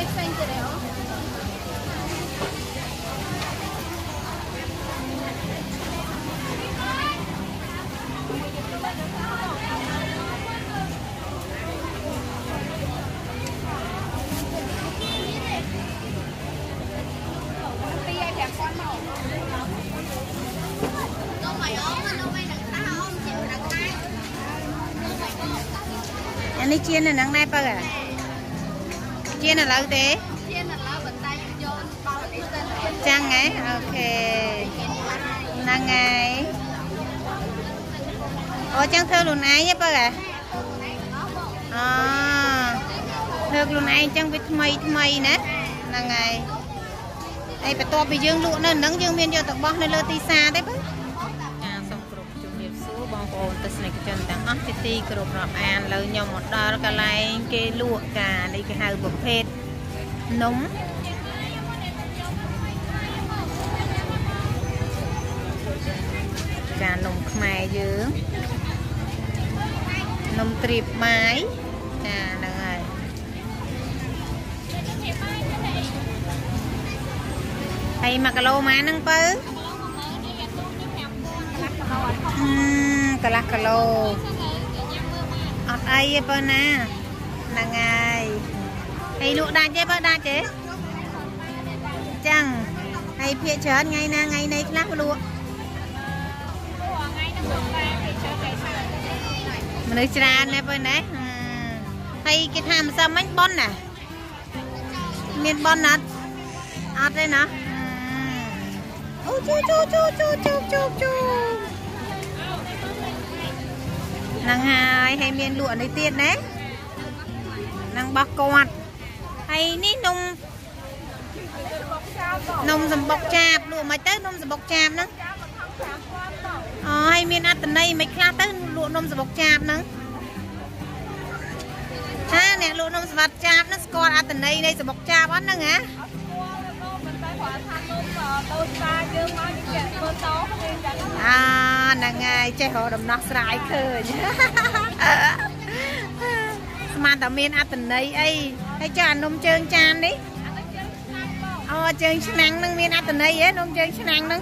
ថ្មីផ្សេងទៀតទេអូ ជានឹងណានោះមកអូអានេះជៀននៅហ្នឹងដែរបើជៀនឥឡូវទេជានៅឡើយបន្តែយកបោនេះទៅទៀតចឹងហ៎អូខេហ្នឹងហើយអូចឹងធ្វើខ្លួនឯងទេបើអូធ្វើខ្លួនឯងចឹងវាថ្មីថ្មីណាហ្នឹងហើយហើយបន្ទាប់ពីយើងលក់នៅហ្នឹងយើងមានយកទៅបោះនៅលើទីផ្សារទេបើ ទស្សនិកជនទាំងអស់ជាទីគោរពរាប់អានលើខ្ញុំមកដល់កន្លែងគេលក់កានេះគេហៅប្រភេទនំចានំខ្មែរយើងនំត្រៀបបាយចាហ្នឹងហើយហើយ1គីឡូម៉ាហ្នឹងបើអឺ កន្លះគីឡូអត់អីទេបើណាហ្នឹងហើយហើយលក់ដាច់ទេបើដាច់ទេចឹងហើយភាកច្រើនថ្ងៃណាថ្ងៃណីខ្លះលក់មនុស្សច្រើនណាស់បើណាហឹមហើយគេថាម្សិលមិញប៉ុនណាមានប៉ុនអត់អត់ទេណាហឹមអូជូជូជូជូជូជូជូ ហ្នឹងហើយហើយមានលក់នេះទៀតណាហ្នឹងបោះគាត់ហើយនេះនំនំសម្បុកចាបលក់មិនទៅនំសម្បុកចាបហ្នឹងអូហើយមានអត្តន័យមិនខ្លះទៅលក់នំសបុកចាបហ្នឹងហាអ្នកលក់នំសវត្តចាបហ្នឹងស្គាល់អត្តន័យនៃសបុកចាបអត់ហ្នឹងហ៎អា ហ្នឹងហើយចេះរកដំណោះស្រាយឃើញស្មានតែមានអត្តន័យអីហើយចាអានំជើងចាននេះអូជើងឆ្នាំងហ្នឹងមានអត្តន័យហ៎នំជើងឆ្នាំងហ្នឹង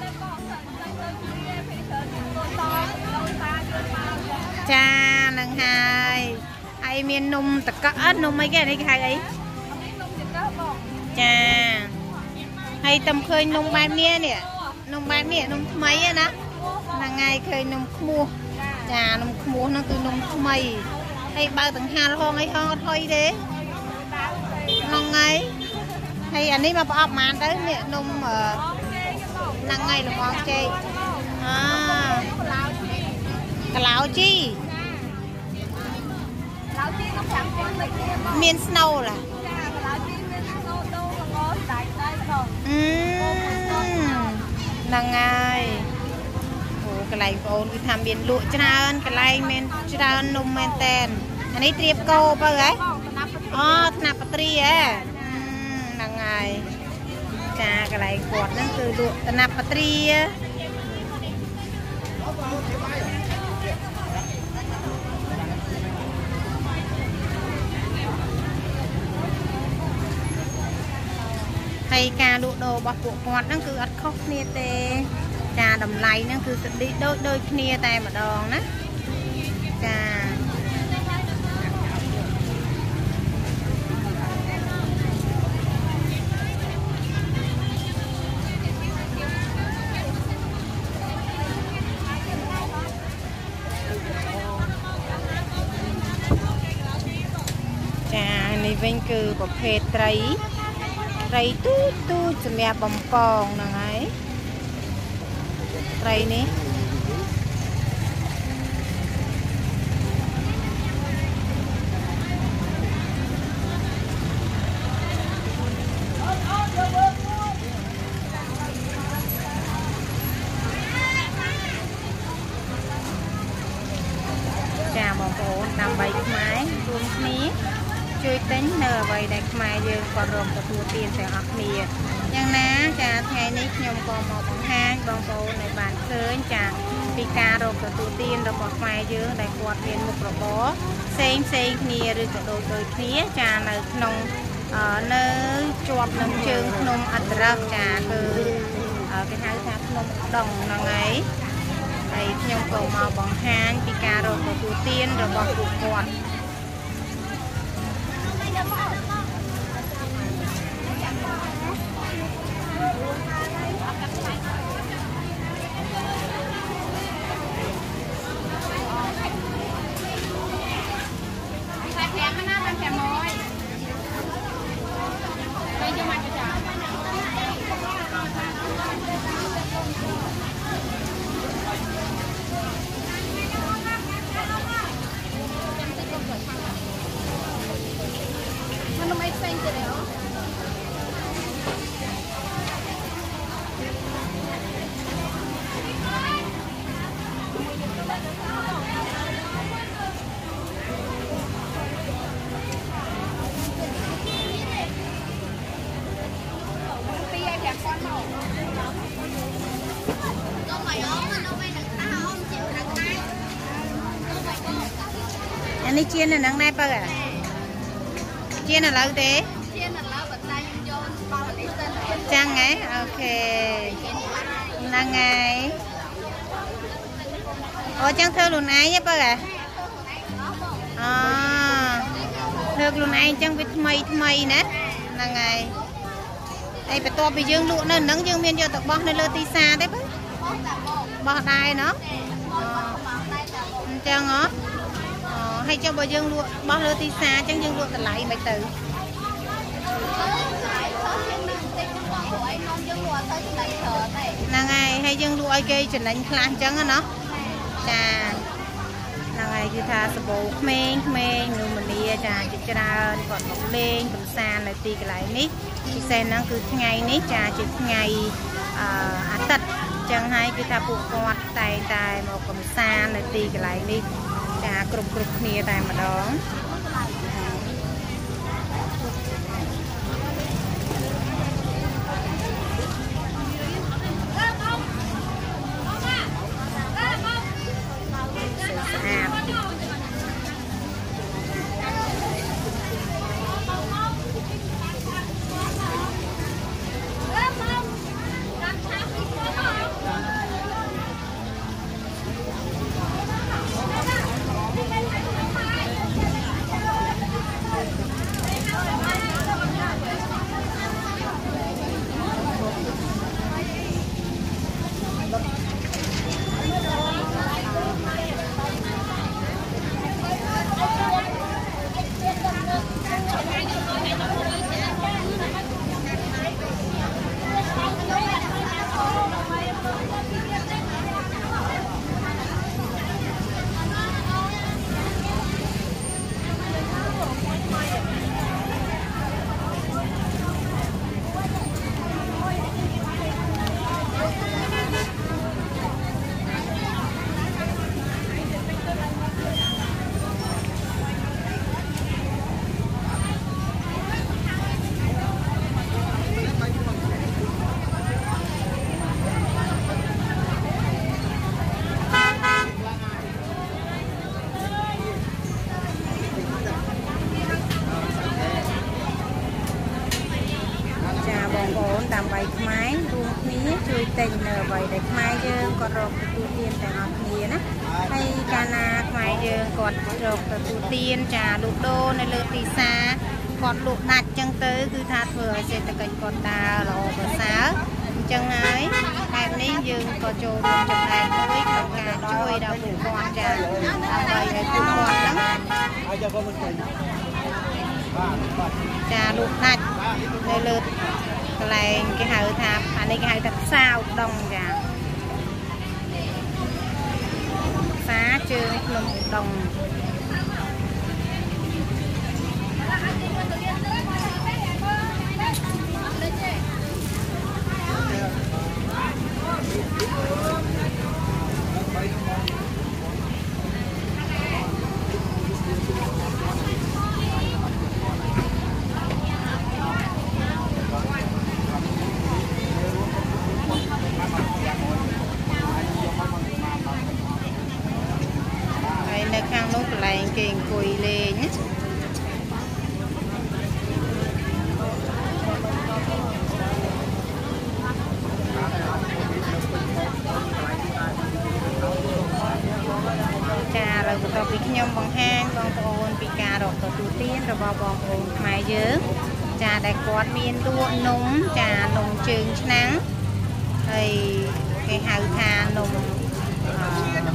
ចាហ្នឹងហើយហើយមាននំតកអិននំអីគេនេះគេហៅអីចាហើយតំឃើញនំបែបនេះនេះនំបែបនេះនំថ្មីហ្នឹងណាហ្នឹងហើយឃើញនំខ្មោះចានំខ្មោះហ្នឹងគឺនំថ្មីហើយបើកដង្ហាលហងអីហងអត់ហុយទេហ្នឹងហើយហើយអានេះមកប្រអប់ប៉ុន្មានទៅនេះនំអឺហ្នឹងហើយលំអងចេកអាកឡៅជីមានស្នូលហ៎អឺហ្នឹងហើយអូ កន្លែងបងអូនគឺថាមានលក់ច្រើនកន្លែងមានច្រើននំមែនតែនអានេះត្រៀបកោបើហ៎អូថ្នាក់បត្រីហ៎អឺហ្នឹងហើយចាកន្លែងគាត់ហ្នឹងគឺលក់ថ្នាក់បត្រីហ៎ហើយការលក់ដូររបស់ពួកគាត់ហ្នឹងគឺអត់ខុសគ្នាទេ ចាតម្លៃហ្នឹងគឺស្ឌីដូចដូចគ្នាតែម្ដងណាចាចានេះវិញគឺប្រភេទត្រីត្រីទូចទូចសម្រាប់បំពងហ្នឹងហើយ ត្រីនេះចាបងប្អូនដើម្បីខ្មែររួមគ្នាជួយទិញនៅអ្វីដែលខ្មែរយើងគាត់រំទទួលទាន ទាំងអស់គ្នាយ៉ាងណាចាថ្ងៃនេះខ្ញុំក៏មកបង្ហាញបងប្អូនឲ្យបានឃើញចាពីការរកទទួលទានរបស់ខ្មែរយើងដែលគាត់មានមុខរបរផ្សេងផ្សេងគ្នាឬក៏ដូចដូចគ្នាចានៅក្នុងអឺនៅជាប់នឹងជើងភ្នំអន្តរកចាគឺអឺគេហៅថាភ្នំដងហ្នឹងហើយហើយខ្ញុំក៏មកបង្ហាញពីការរកទទួលទានរបស់ពួកគាត់តែ អានេះជៀននៅនឹងណែបើជៀនឥឡូវទេ Chiên là lâu bật tay vô bao đi tên ចឹងហ៎អូខេហ្នឹងហើយអូចឹងធ្វើខ្លួនឯងទេបើអអូធ្វើខ្លួនឯងចឹងវាថ្មីថ្មីណាហ្នឹងហើយហើយបន្ទាប់ពីយើងលក់នៅហ្នឹងយើងមានយកទៅបោះនៅលើទីផ្សារទេបើបោះដែរណោះអញ្ចឹងហ៎អូ ហើយចុះបើយើងលក់បោះលើទីផ្សារចឹងយើងលក់តម្លៃមិនទៅហ្នឹងហើយហើយយើងលក់ឲ្យគេចំណេញខ្លះអញ្ចឹងណាចាហ្នឹងហើយគឺថាសបោក្មេងក្មេងមនុស្សម្នាចាជាច្រើនគាត់មកលេងកំសាន្តនៅទីកន្លែងនេះពិសេសហ្នឹងគឺថ្ងៃនេះចាជាថ្ងៃអឺអាទិត្យអញ្ចឹងហើយគឺថាពួកគាត់តែងតែមកកំសាន្តនៅទីកន្លែងនេះ ចាគ្រប់គ្រប់គ្នាតែម្ដង ស្អាតចាបងប្អូនដើម្បីខ្មែររួមគ្នាជួយទិញនៅអ្វីដែលខ្មែរយើងក៏រកទទួលទានទាំងអស់គ្នាណាហើយកាលណាខ្មែរយើងគាត់រក ទទួលទានចាលក់ដូរនៅលើទីផ្សារគាត់លក់ដាច់ចឹងទៅគឺថាធ្វើឲ្យសេដ្ឋកិច្ចគាត់ដើរល្អប្រសើរអញ្ចឹងហើយបែបនេះយើងក៏ចូលរួមចំណែកមួយក្នុងការជួយដល់ពួកគាត់ចាដើម្បីឲ្យពួកគាត់ហ្នឹងចាលក់ដាច់នៅលើកន្លែងគេហៅថាអានេះគេហៅថាផ្សារឧដុង្គចាផ្សារជើងភ្នំឧដុង្គហើយនៅខាងនោះកន្លែ បងប្អូនពីការរកទទួលទានរបស់បងប្អូនខ្មែរយើង ចាដែលគាត់មានលក់នំចានំជើងឆ្នាំងហើយគេ ហៅថានំអឺ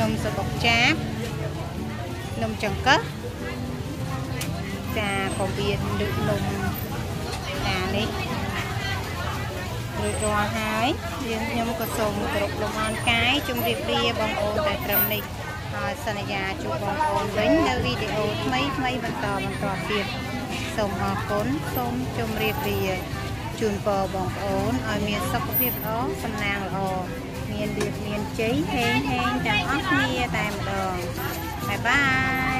នំសបុកចាបនំចង្កឹះចាក៏មានលក់នំចានេះរួចរាល់ហើយយើងខ្ញុំក៏សូមគោរពលំអរកាយជម្រាបលាបងប្អូនតែត្រឹមនេះហើយសន្យាជួបបងប្អូនវិញនៅវីដេអូថ្មីថ្មីបន្តបន្តទៀតសូមអរគុណសូមជម្រាបលា ជូនពរបងប្អូនឲ្យមានសុខភាពល្អសំណាងល្អមានលៀបមានជ័យហេងហេងទាំងអស់គ្នាតែម្ដងបាយបាយ